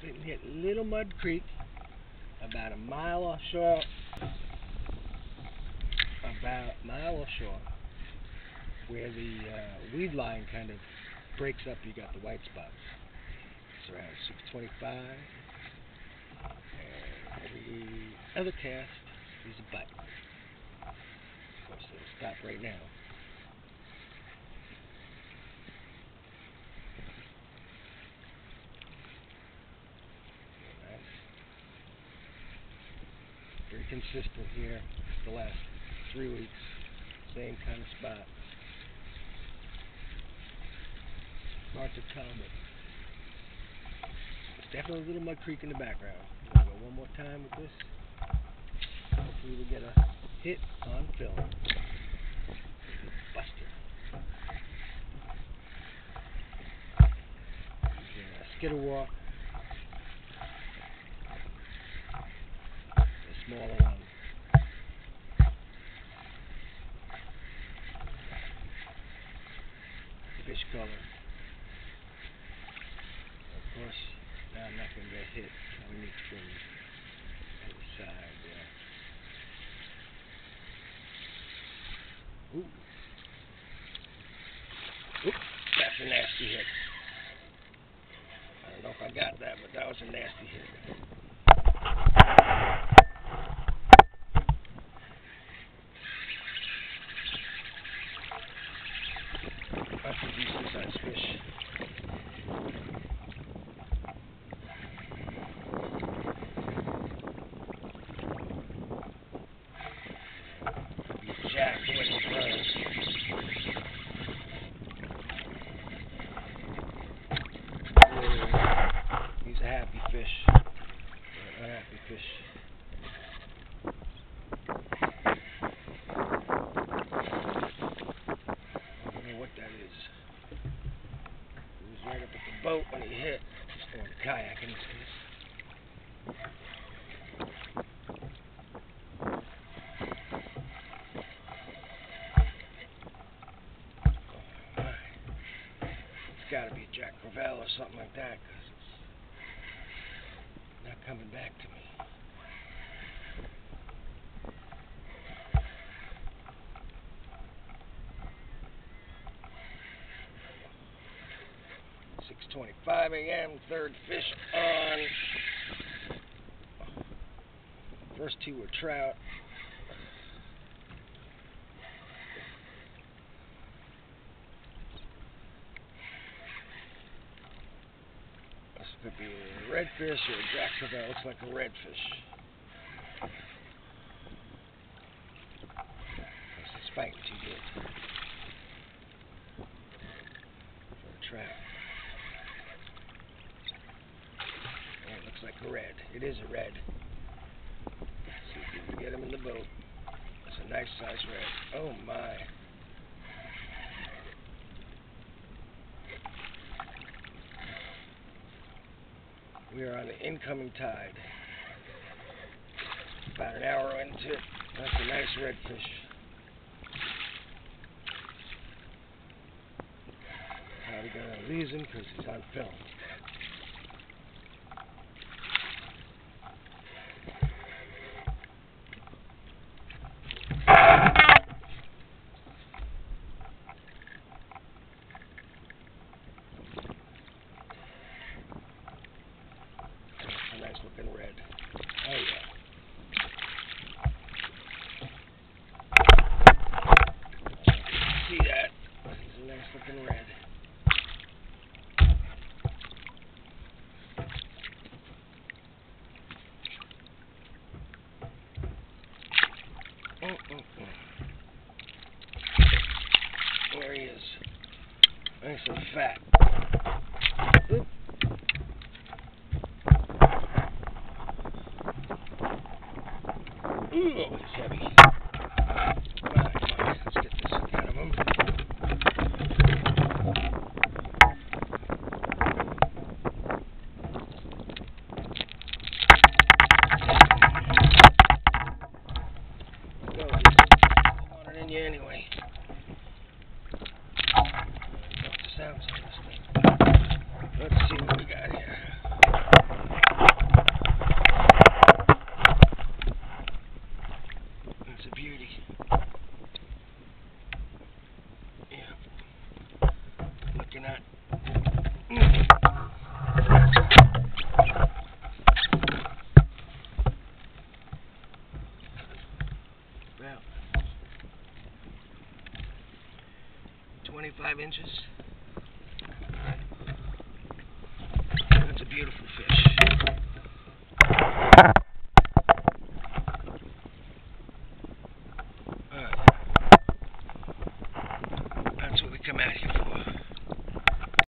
sitting here at Little Mud Creek, about a mile offshore, about a mile offshore, where the uh, weed line kind of breaks up. You got the white spots. It's around 625, and every other cast is a bite. Of course, it'll stop right now. Consistent here the last three weeks. Same kind of spot. To tell, but it's definitely a little mud creek in the background. We'll go one more time with this. Hopefully we'll get a hit on film. Buster. Yeah, Skitter Walk. The smaller one. Fish color. Of course, now I'm not going to get hit. We need to from the side there. Ooh. Oop, that's a nasty hit. I don't know if I got that, but that was a nasty hit. That's a decent sized fish. He's jacked when he runs. Yeah, He's a happy fish. An unhappy fish. I don't know what that is. He was right up at the boat when he hit. Or the kayak in this case. It's gotta be a Jack Crevalle or something like that, 'cause it's not coming back to me. Six twenty-five a.m. Third fish on. First two were trout. This could be a redfish or a Jack Crevalle. Looks like a redfish. It's spiking too good for a trout. Oh, it looks like red. It is a red. See if we can get him in the boat. It's a nice size red. Oh my. We are on the incoming tide. About an hour into it. That's a nice redfish. Probably gonna lose him because he's on film. That's a nice looking red. Oh yeah. See that? It's a nice looking red. Mm, mm, mm. There he is. Nice that. About 25 inches. That's a beautiful fish.